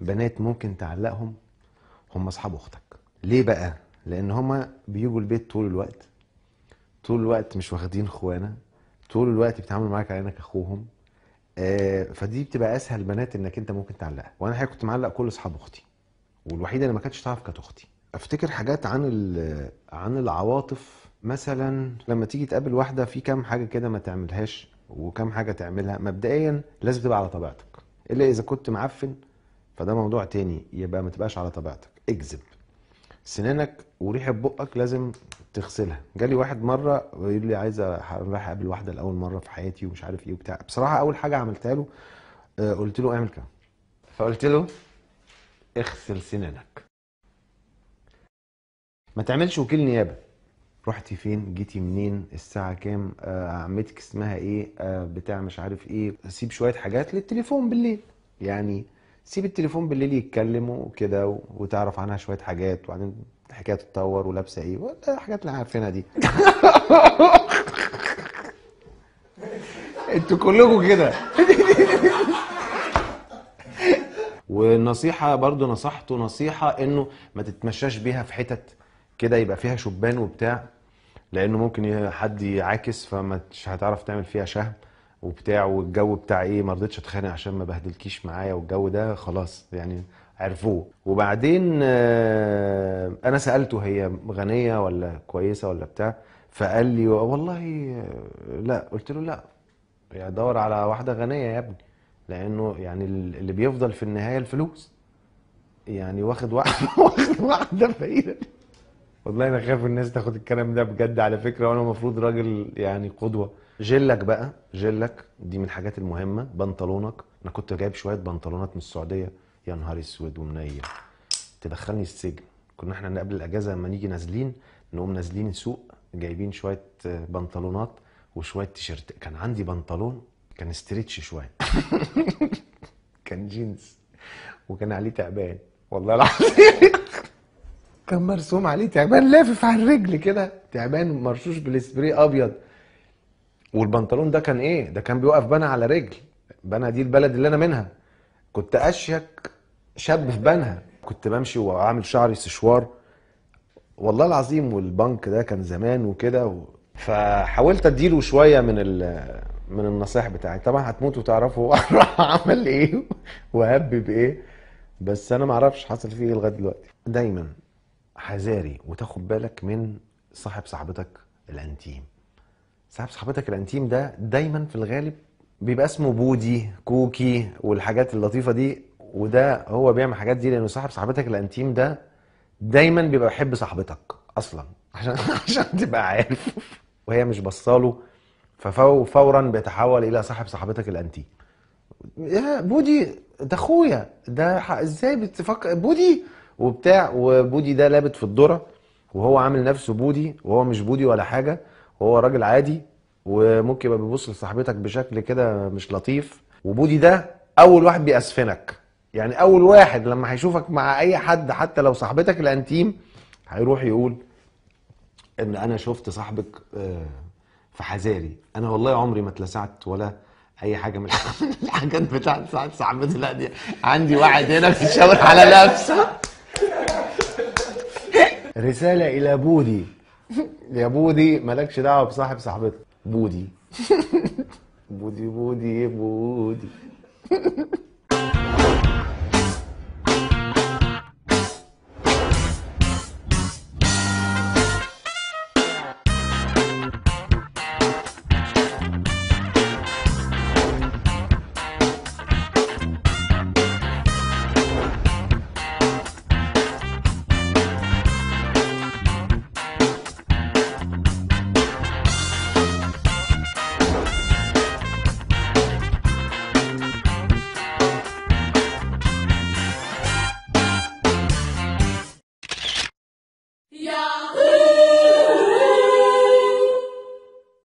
بنات ممكن تعلقهم هم أصحاب أختك. ليه بقى؟ لأن هما بيجوا البيت طول الوقت. طول الوقت مش واخدين إخوانا. طول الوقت بيتعاملوا معاك على انك اخوهم آه فدي بتبقى أسهل بنات إنك أنت ممكن تعلقها. وأنا الحقيقة كنت معلق كل أصحاب أختي. والوحيدة اللي ما كانتش تعرف كانت أختي. أفتكر حاجات عن عن العواطف. مثلا لما تيجي تقابل واحدة في كام حاجة كده ما تعملهاش وكام حاجة تعملها مبدئيا لازم تبقى على طبيعتك. إلا إذا كنت معفن فده موضوع تاني يبقى ما تبقاش على طبيعتك. اكذب. سنانك وريحة بقك لازم تغسلها. جالي واحد مرة ويقول لي عايز رايح أقابل واحدة لأول مرة في حياتي ومش عارف إيه وبتاع. بصراحة أول حاجة عملتها له آه، قلت له اعمل كده. فقلت له اغسل سنانك. ما تعملش وكيل نيابة. رحتي فين؟ جيتي منين؟ الساعة كام؟ آه، عمتك اسمها إيه؟ آه، بتاع مش عارف إيه. سيب شوية حاجات للتليفون بالليل. يعني سيب التليفون بالليل يتكلموا وكده وتعرف عنها شوية حاجات. وبعدين الحكاية تتطور ولابسة إيه؟ الحاجات اللي عارفينها دي. أنتوا كلكم كده. والنصيحة برضو نصحته نصيحة انه ما تتمشاش بيها في حتت كده يبقى فيها شبان وبتاع لأنه ممكن حد يعاكس فمش هتعرف تعمل فيها شهم وبتاع والجو بتاع إيه ما رضيتش أتخانق عشان ما بهدلكيش معايا والجو ده خلاص يعني عرفوه. وبعدين آه، أنا سألته هي غنية ولا كويسة ولا بتاع فقال لي والله آه، لا. قلت له لا يعني دور على واحدة غنية يا ابني لأنه يعني اللي بيفضل في النهاية الفلوس يعني واخد واحدة واخد واحدة فقيره والله أنا خايف الناس تاخد الكلام ده بجد على فكرة وأنا المفروض راجل يعني قدوة. رجلك بقى رجلك دي من الحاجات المهمة بنطلونك. أنا كنت جايب شوية بنطلونات من السعودية. يا نهار أسود ومنيل تدخلني السجن. كنا إحنا قبل الأجازة لما نيجي نازلين نقوم نازلين السوق جايبين شوية بنطلونات وشوية تيشيرت. كان عندي بنطلون كان stretch شوية. كان جينز. وكان عليه تعبان. والله العظيم. كان مرسوم عليه تعبان لافف على الرجل كده. تعبان مرشوش بالسبراي أبيض. والبنطلون ده كان إيه؟ ده كان بيوقف بنا على رجل. بنا دي البلد اللي أنا منها. كنت أشيك شاب في بنها. كنت بمشي وأعمل شعري سشوار والله العظيم والبنك ده كان زمان وكده و... فحاولت أديله شوية من ال... من النصائح بتاعي. طبعا هتموتوا تعرفوا راح عمل إيه وهب بايه بس أنا ما أعرفش حصل فيه إيه لغاية دلوقتي. دايما. حذاري وتاخد بالك من صاحب صاحبتك الانتيم. صاحب صاحبتك الانتيم ده دايما في الغالب بيبقى اسمه بودي كوكي والحاجات اللطيفة دي وده هو بيعمل الحاجات دي لأنه صاحب صاحبتك الانتيم ده دايما بيبقى بيحب صاحبتك أصلا عشان عشان تبقى عارف. وهي مش بصاله ففورا بيتحول إلى صاحب صاحبتك الانتيم. يا بودي ده أخويا ده إزاي بتفكر بودي! وبتاع وبودي ده لابت في الذره وهو عامل نفسه بودي وهو مش بودي ولا حاجة وهو راجل عادي وممكن يبقى بيبص لصاحبتك بشكل كده مش لطيف. وبودي ده أول واحد بيأسفنك. يعني أول واحد لما هيشوفك مع أي حد حتى لو صاحبتك الأنتيم هيروح يقول إن أنا شفت صاحبك آه، في حذاري. أنا والله عمري ما اتلسعت ولا أي حاجة من الح- من الحاجات بتاعت صاحبتي. لا دي عندي واحد هنا بيشاور على نفسه رسالة إلى بودي. يا بودي مالكش دعوة بصاحب صاحبتك. بودي. بودي بودي بودي.